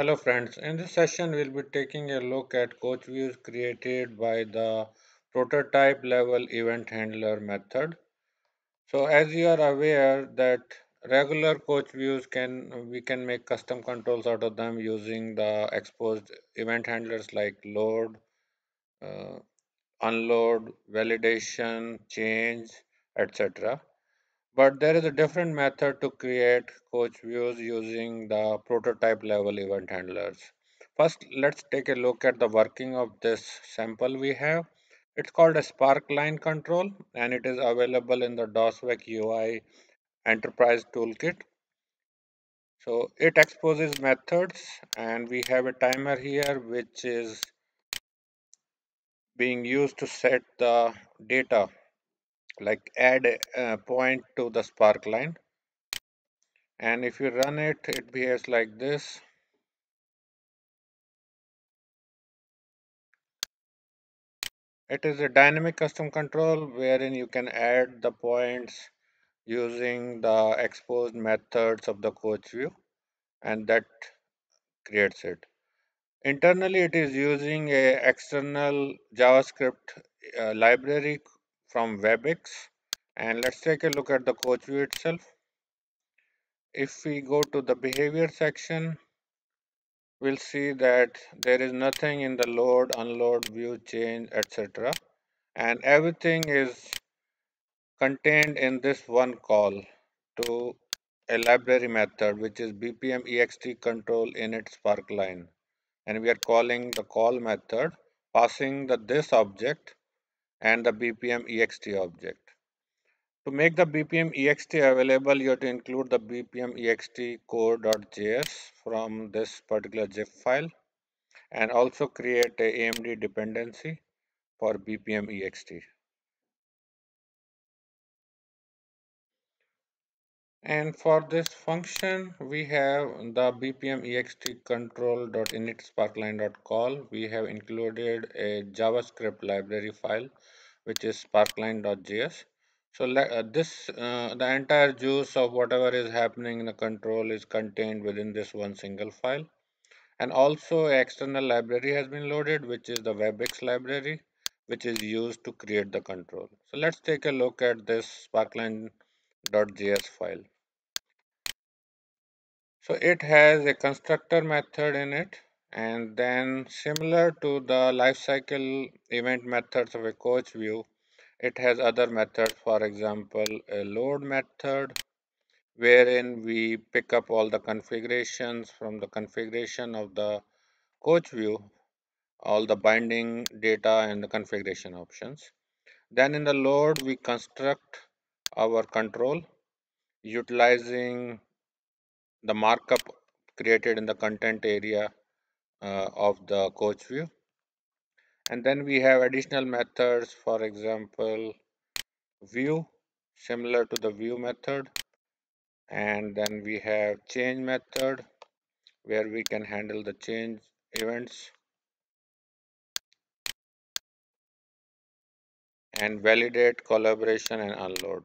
Hello friends, in this session we'll be taking a look at coach views created by the prototype level event handler method. So as you are aware that regular coach views can we can make custom controls out of them using the exposed event handlers like load, uh, unload, validation, change, etc. But there is a different method to create coach views using the prototype level event handlers. First, let's take a look at the working of this sample we have. It's called a Sparkline control and it is available in the DOSVEC UI Enterprise Toolkit. So it exposes methods and we have a timer here which is being used to set the data like add a point to the spark line. And if you run it it behaves like this. It is a dynamic custom control wherein you can add the points using the exposed methods of the coach view and that creates it. Internally it is using a external javascript uh, library from webx and let's take a look at the coach view itself. If we go to the behavior section we'll see that there is nothing in the load, unload, view, change, etc. And everything is contained in this one call to a library method which is bpm ext control init sparkline. And we are calling the call method passing the this object and the bpm ext object to make the BPM ext available, you have to include the BPM ext core.js from this particular zip file and also create a AMD dependency for BPM ext. And for this function, we have the BPM ext control.init sparkline.call. We have included a JavaScript library file, which is sparkline.js. So uh, this, uh, the entire juice of whatever is happening in the control is contained within this one single file. And also external library has been loaded, which is the WebEx library, which is used to create the control. So let's take a look at this sparkline.js file. So it has a constructor method in it and then similar to the lifecycle event methods of a coach view, it has other methods, for example, a load method, wherein we pick up all the configurations from the configuration of the coach view, all the binding data and the configuration options. Then in the load, we construct our control utilizing the markup created in the content area uh, of the coach view. And then we have additional methods for example view similar to the view method. And then we have change method where we can handle the change events. And validate collaboration and unload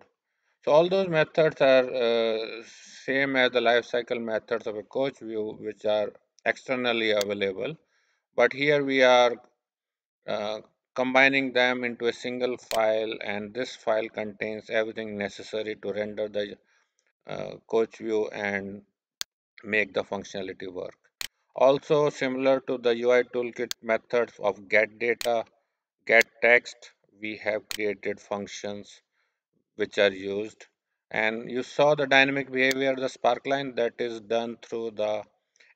so all those methods are uh, same as the lifecycle methods of a coach view which are externally available but here we are uh, combining them into a single file and this file contains everything necessary to render the uh, coach view and make the functionality work. Also similar to the UI toolkit methods of get data, get text, we have created functions which are used and you saw the dynamic behavior the sparkline that is done through the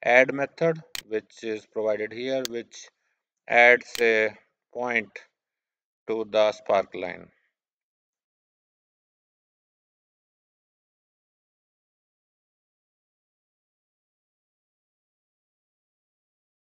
add method which is provided here which adds a point to the spark line.